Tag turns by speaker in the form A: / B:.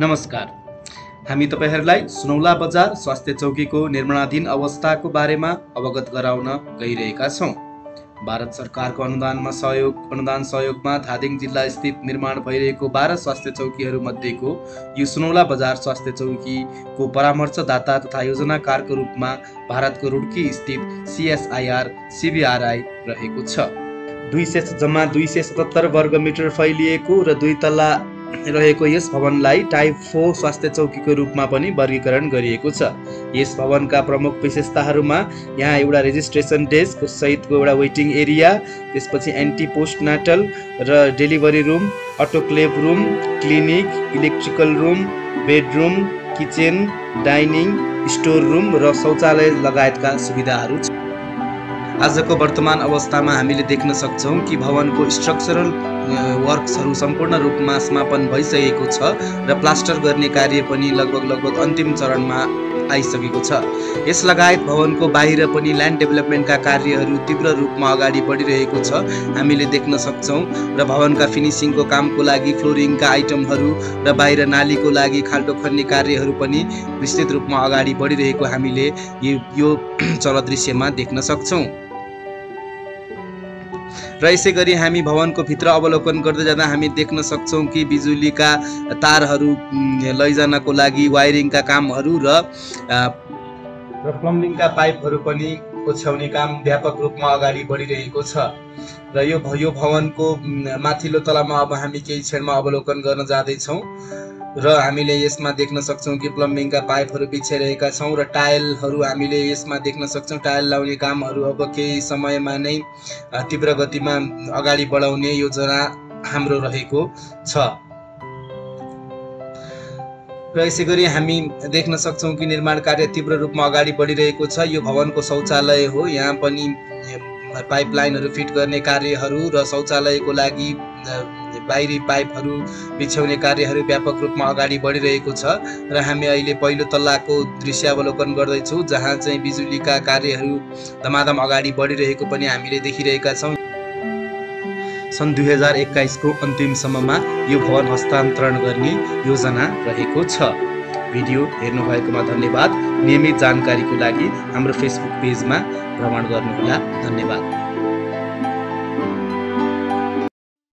A: नमस्कार। हामी तपाईँहरूलाई सुनौला बजार स्वास्थ्य चौकीको निर्माणाधीन अवस्थाको बारेमा अवगत गराउन गइरहेका छौँ। भारत सरकारको अनुदानमा सहयोग अनुदान सहयोगमा धादिङ जिल्ला स्थित निर्माण भइरहेको बाह्र स्वास्थ्य चौकीहरू मध्येको यो सुनौला बजार स्वास्थ्य चौकीको परामर्शदाता तथा योजनाकारको रूपमा भारतको रुड्की स्थित सिएसआइआर सिबिआरआई रहेको छ। दुई सय जम्मा दुई सय सतहत्तर वर्ग मिटर फैलिएको र दुई तल्ला रहेको यस भवनलाई टाइप फोर स्वास्थ्य चौकीको रूपमा पनि वर्गीकरण गरिएको छ। यस भवनका प्रमुख विशेषताहरूमा यहाँ एउटा रेजिस्ट्रेसन डेस्क सहितको एउटा वेटिङ एरिया त्यसपछि एन्टी पोस्ट नाटल र delivery room autoclave room clinic electrical room bedroom kitchen dining store room र शौचालय लगायतका सुविधाहरू छ आजको वर्तमान अवस्थामा हामीले देख्न सक्छौँ कि भवनको स्ट्रक्चरल वर्क्सहरू सम्पूर्ण रूपमा समापन भइसकेको छ र प्लास्टर गर्ने कार्य पनि लगभग लगभग अन्तिम चरणमा आइसकेको छ। यस लगायत भवनको बाहिर पनि ल्यान्ड डेभलपमेन्टका कार्यहरू तीव्र रूपमा अगाडि बढिरहेको छ हामीले देख्न सक्छौँ र भवनका फिनिसिङको कामको लागि फ्लोरिङका आइटमहरू र बाहिर नालीको लागि खाल्टो खन्ने कार्यहरू पनि विस्तृत रूपमा अगाडि बढिरहेको हामीले यो चलदृश्यमा देख्न सक्छौँ। र यसै गरी हामी भवनको भित्र अवलोकन गर्दै जाँदा हामी देख्न सक्छौँ कि बिजुलीका तारहरू लैजानको लागि वायरिङका कामहरू र प्लम्बिङका पाइपहरू पनि ओछ्याउने काम व्यापक रूपमा अगाडि बढिरहेको छ। र यो यो भवनको माथिल्लो तलामा अब हामी केही क्षणमा अवलोकन गर्न जाँदैछौँ। र हामीले यसमा देख्न सक्छौँ कि प्लम्बिङका पाइपहरू बिछाइरहेका छौँ र टायलहरू हामीले यसमा देख्न सक्छौँ। टायल लाउने कामहरू अब केही समयमा नै तीव्र गतिमा अगाडि बढाउने योजना हाम्रो रहेको छ। र यसै गरी हामी देख्न सक्छौँ कि निर्माण कार्य तीव्र रूपमा अगाडि बढिरहेको छ। यो भवनको शौचालय हो। यहाँ पनि पाइपलाइनहरू फिट गर्ने कार्यहरू र शौचालयको लागि बाहिरी पाइपहरू बिछ्याउने कार्यहरू व्यापक रूपमा अगाडि बढिरहेको छ र हामी अहिले पहिलो तल्लाको दृश्य अवलोकन गर्दैछौँ जहाँ चाहिँ बिजुलीका कार्यहरू धमाधम अगाडि बढिरहेको पनि हामीले देखिरहेका छौँ। सन् दुई हजार एक्काइसको अन्तिमसम्ममा यो भवन हस्तान्तरण गर्ने योजना रहेको छ। भिडियो हेर्नुभएकोमा धन्यवाद। नियमित जानकारीको लागि हाम्रो फेसबुक पेजमा भ्रमण गर्नुहोला। धन्यवाद।